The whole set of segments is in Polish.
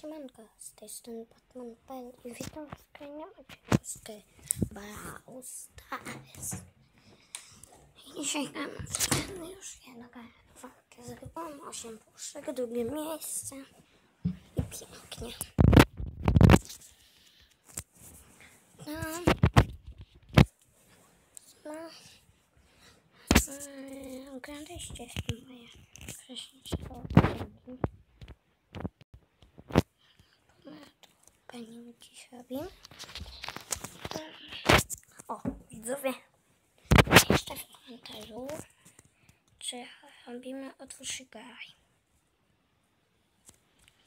Siemanko, z tej strony Batman.pl i witam w kolejnym odcinku Brawl Stars. I dzisiaj gramy w już jedną walkę z rybą, 8 puszek, drugie miejsce i pięknie. No, no, yy, oglądaliście moje wcześniejsze odcinki. Dziś robimy. O, widzowie, jeszcze w komentarzu, czy robimy otwórz graj.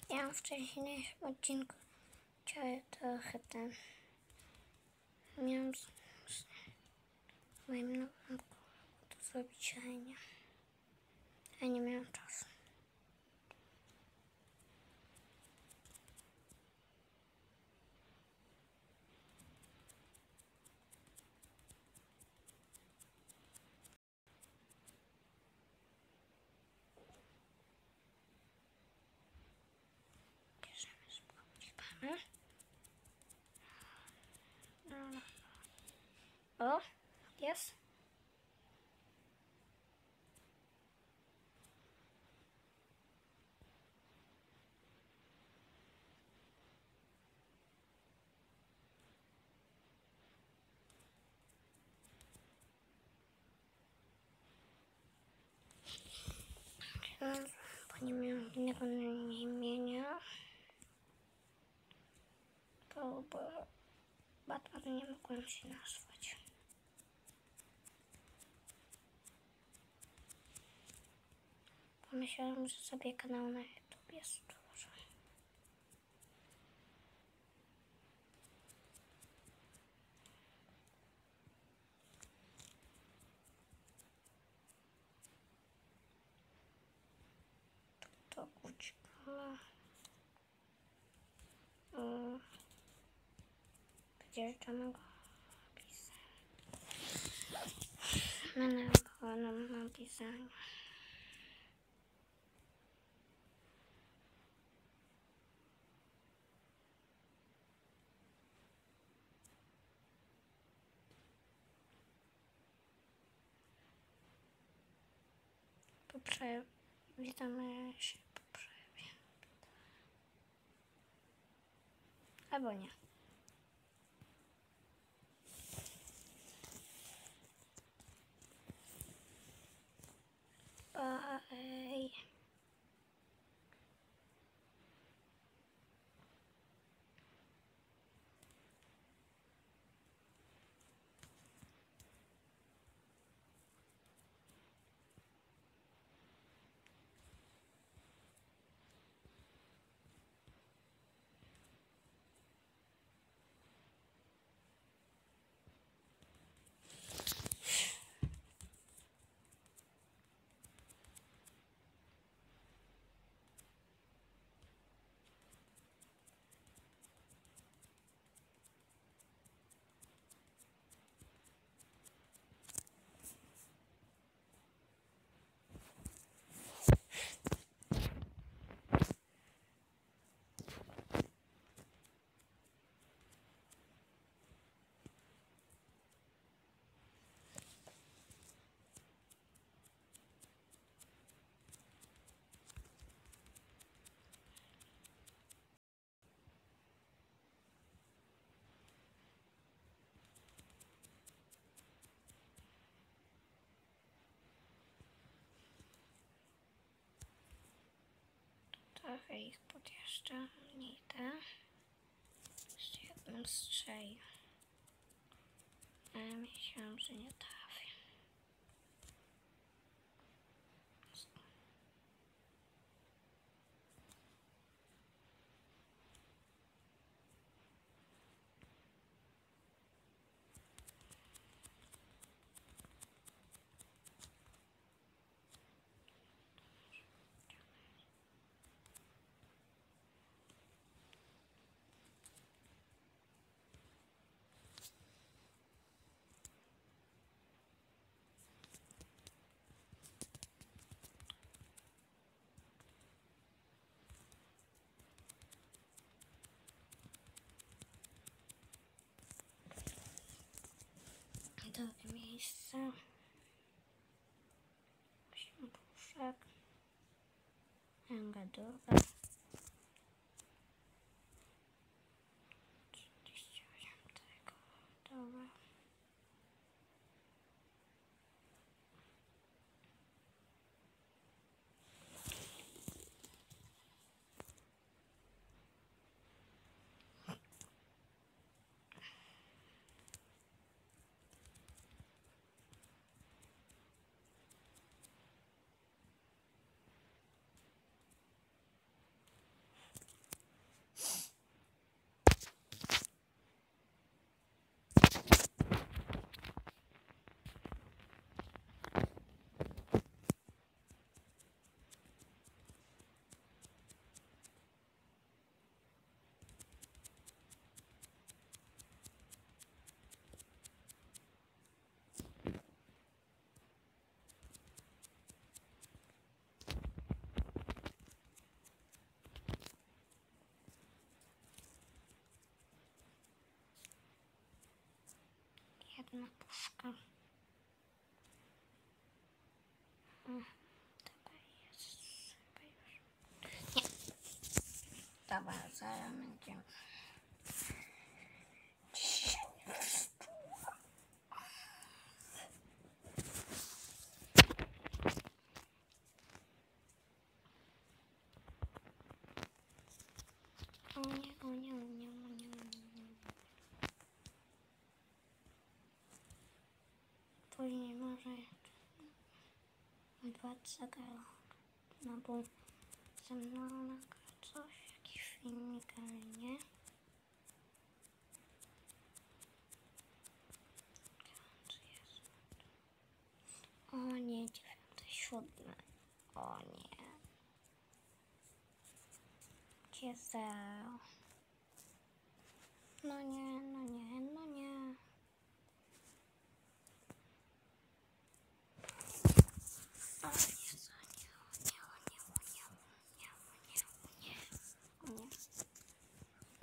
Ja w wcześniejszym odcinku chciałem trochę ten, miałam z, z moim nowym to zrobić, ale nie, ale nie miałam czasu. Spróbować pana. No, no. O, jest. Bo nie miałam bo Batman nie mogłem się nazwać. Pomyślałam, że sobie kanał na YouTube stworzę. To uciekała. Mm. Była nam napisania. Poprze... Witamy się po przerwie. Albo nie. Bye. Trochę ich podjeżdża, nie idę. Jeszcze jednym strzelił. Ale myślałam, że nie trafię. miejsce. Osiem puszek. Engadura. Jedna puszka. Mm, Dobra, jest chyba już. Nie. Dobra, zaraz będziemy. Dzisiaj jest O nie, o nie, o nie, o nie, o nie, o nie. Później może jeszcze dwa zagalok. No bo ze mną nagra coś, jakiś filmik, ale nie. O nie, dziewiąte, siódme. O nie. Gdzie zero? No nie, no nie. O Jezu, nie, o nie, o nie, o nie, o nie, o nie, o nie, o nie.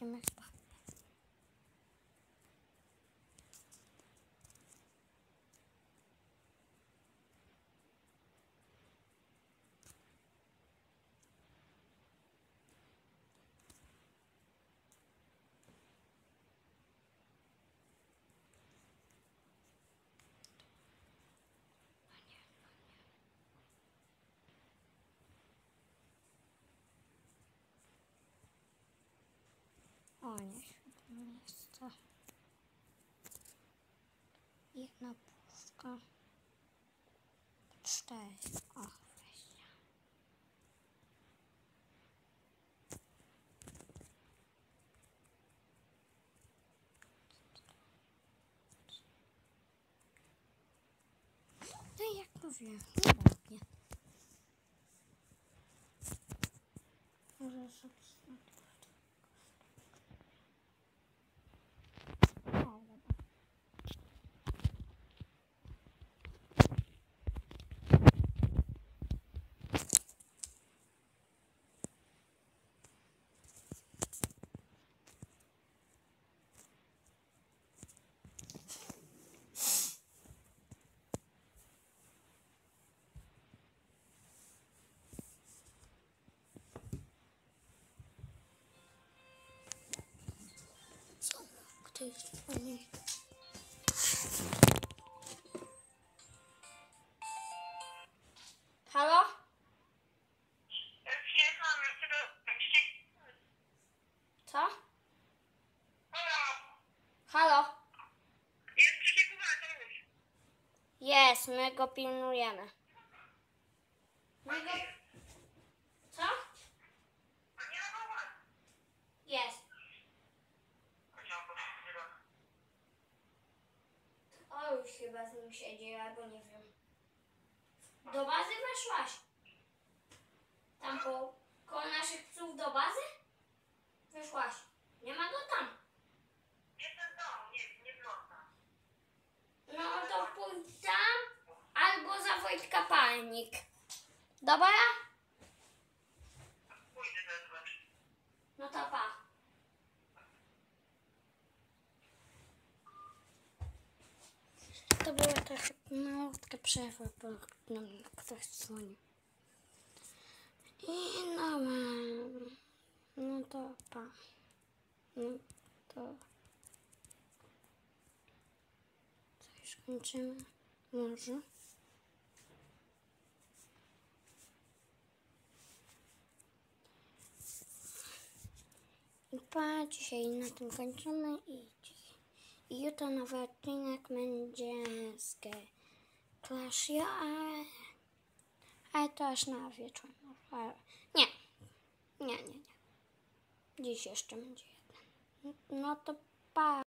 Idziemy spać. O nie, siódme miejsce. Jedna puszka. Cztery. O. No i jak mówiłem, nie ładnie. Może sobie Fajny? Halo? Co? Halo? Jest, my go pilnujemy. My go... Co? Jest. Chyba z nim siedzi, albo nie wiem. Do bazy weszłaś? Tam po, koło naszych psów do bazy? Weszłaś. Nie ma go tam. No to pójdź tam, albo za Wojtka Palnik. Dobra? No to pa. To było też tak malutkę przerwę, bo mnie ktoś dzwoni. I no, no to pa. No to coś kończymy. Może. I pa, dzisiaj na tym kończymy i, i jutro nowy odcinek będzie z Clash Royale. Ale to aż na wieczór. Ale nie, nie, nie, nie. Dziś jeszcze będzie jeden. No to pa.